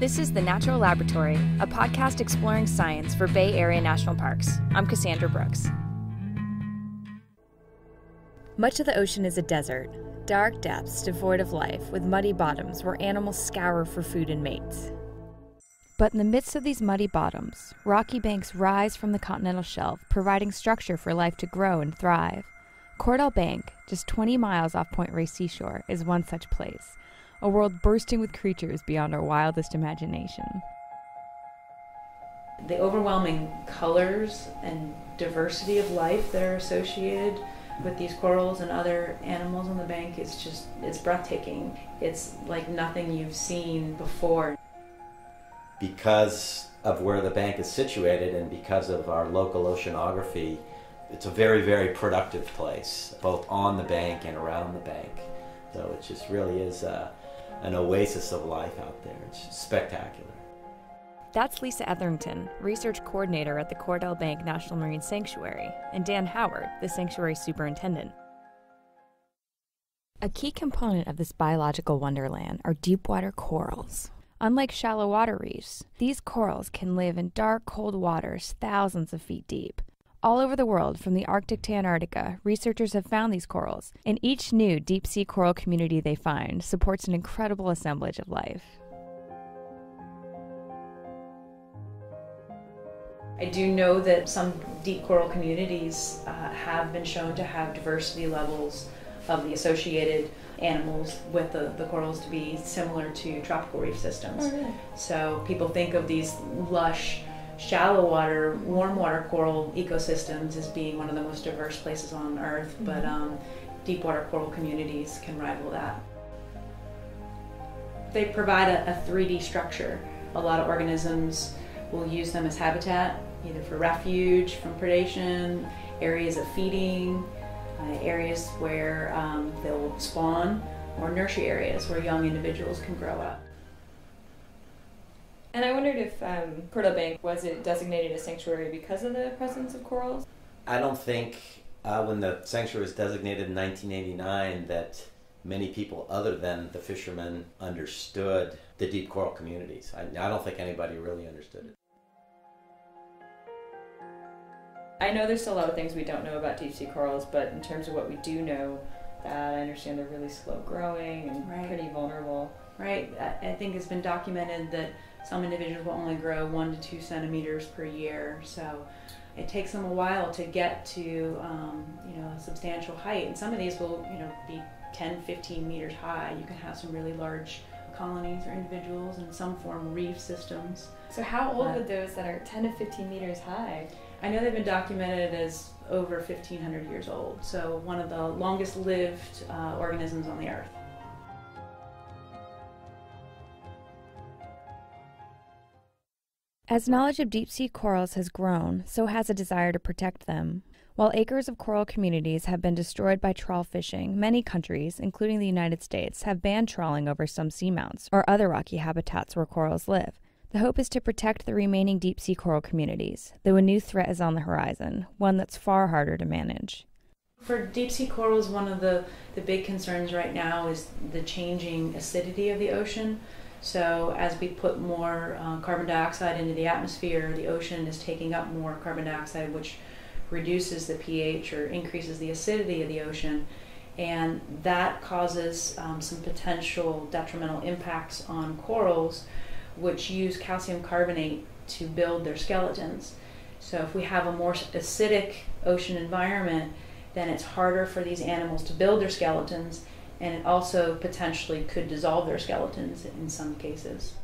This is The Natural Laboratory, a podcast exploring science for Bay Area national parks. I'm Cassandra Brooks. Much of the ocean is a desert, dark depths devoid of life, with muddy bottoms where animals scour for food and mates. But in the midst of these muddy bottoms, rocky banks rise from the continental shelf, providing structure for life to grow and thrive. Cordell Bank, just 20 miles off Point Reyes Seashore, is one such place a world bursting with creatures beyond our wildest imagination. The overwhelming colors and diversity of life that are associated with these corals and other animals on the bank is just it's breathtaking. It's like nothing you've seen before. Because of where the bank is situated and because of our local oceanography, it's a very, very productive place, both on the bank and around the bank. So it just really is uh, an oasis of life out there. It's spectacular. That's Lisa Etherington, research coordinator at the Cordell Bank National Marine Sanctuary, and Dan Howard, the sanctuary superintendent. A key component of this biological wonderland are deepwater corals. Unlike shallow water reefs, these corals can live in dark, cold waters thousands of feet deep. All over the world, from the Arctic to Antarctica, researchers have found these corals, and each new deep sea coral community they find supports an incredible assemblage of life. I do know that some deep coral communities uh, have been shown to have diversity levels of the associated animals with the, the corals to be similar to tropical reef systems. Oh, really? So people think of these lush, shallow water, warm water coral ecosystems as being one of the most diverse places on Earth, but um, deep water coral communities can rival that. They provide a, a 3D structure. A lot of organisms will use them as habitat, either for refuge from predation, areas of feeding, uh, areas where um, they'll spawn, or nursery areas where young individuals can grow up. And I wondered if um, Cordell Bank was it designated a sanctuary because of the presence of corals? I don't think uh, when the sanctuary was designated in 1989 that many people other than the fishermen understood the deep coral communities. I, I don't think anybody really understood it. I know there's still a lot of things we don't know about deep sea corals, but in terms of what we do know, that I understand they're really slow growing and Right. pretty vulnerable. Right? I I think it's been documented that some individuals will only grow one to two centimeters per year. So it takes them a while to get to um, you know a substantial height, and some of these will you know be 10, 15 meters high. You can have some really large colonies or individuals, and some form reef systems. So how old Uh, would those that are 10 to 15 meters high? I know they've been documented as over 1,500 years old. So one of the longest lived uh, organisms on the earth. As knowledge of deep sea corals has grown, so has a desire to protect them. While acres of coral communities have been destroyed by trawl fishing, many countries, including the United States, have banned trawling over some seamounts or other rocky habitats where corals live. The hope is to protect the remaining deep sea coral communities, though a new threat is on the horizon, one that's far harder to manage. For deep sea corals, one of the, the big concerns right now is the changing acidity of the ocean. So, as we put more uh, carbon dioxide into the atmosphere, the ocean is taking up more carbon dioxide, which reduces the pH or increases the acidity of the ocean. And that causes um, some potential detrimental impacts on corals, which use calcium carbonate to build their skeletons. So, if we have a more acidic ocean environment, then it's harder for these animals to build their skeletons, and it also potentially could dissolve their skeletons in some cases.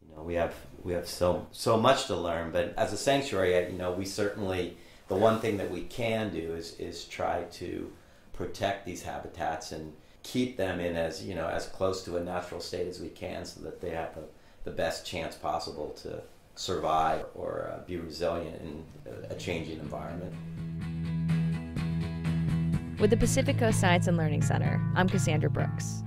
You know, we have we have so so much to learn, but as a sanctuary, you know, we certainly the one thing that we can do is is try to protect these habitats and keep them in as you know as close to a natural state as we can, so that they have the, the best chance possible to survive or uh, be resilient in a, a changing environment. With the Pacific Coast Science and Learning Center, I'm Cassandra Brooks.